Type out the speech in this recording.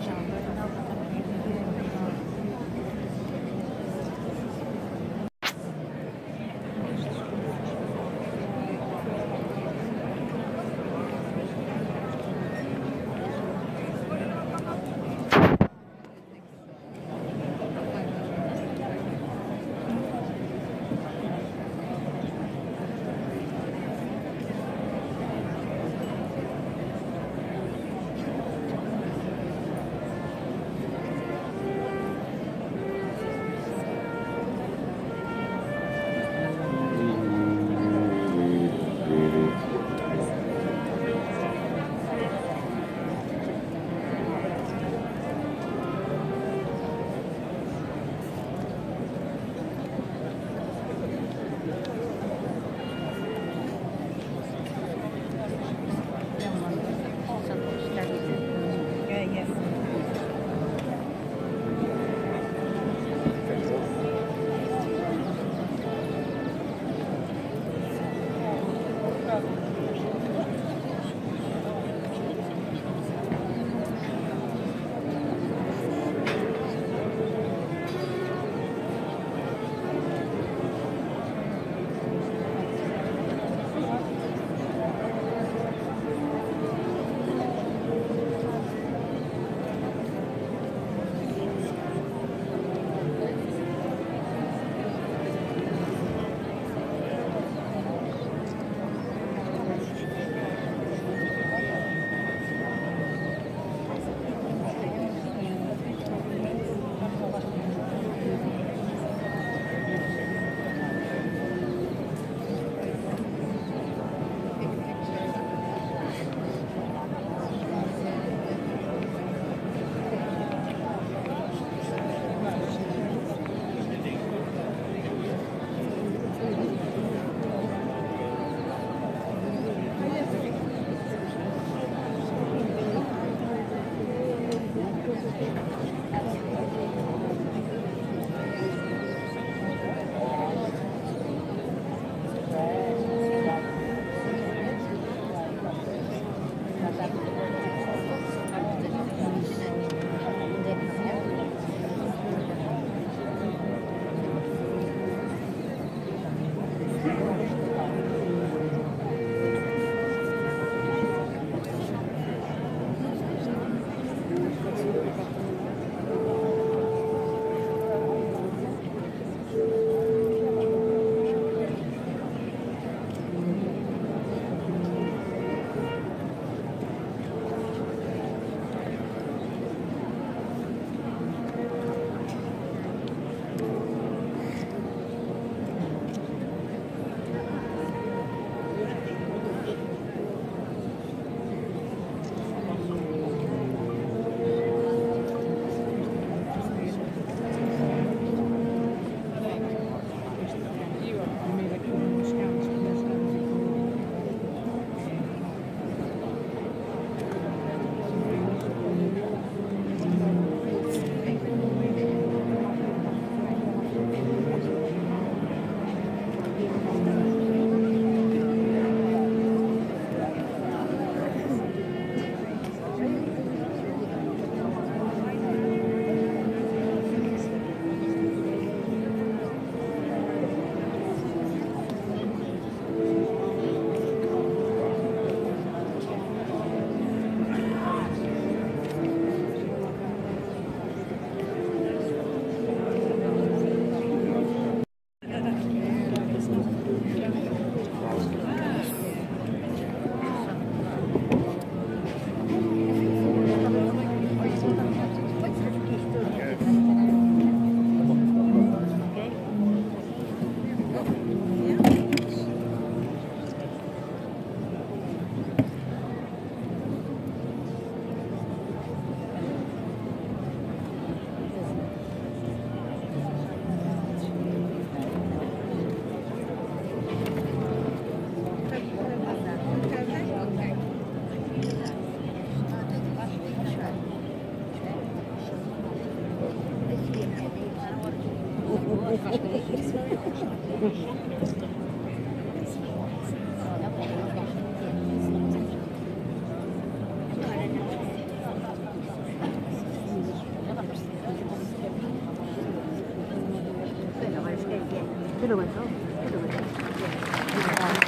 parmesan. Pero bueno, pero bueno.